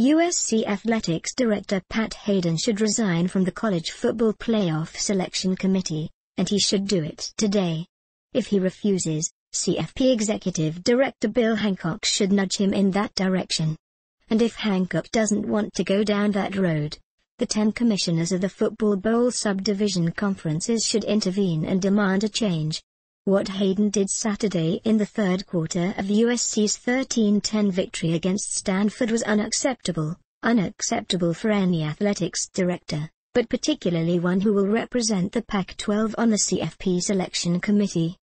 USC Athletics Director Pat Haden should resign from the College Football Playoff Selection Committee, and he should do it today. If he refuses, CFP Executive Director Bill Hancock should nudge him in that direction. And if Hancock doesn't want to go down that road, the 10 commissioners of the Football Bowl subdivision conferences should intervene and demand a change. What Haden did Saturday in the third quarter of USC's 13-10 victory against Stanford was unacceptable, unacceptable for any athletics director, but particularly one who will represent the Pac-12 on the CFP selection committee.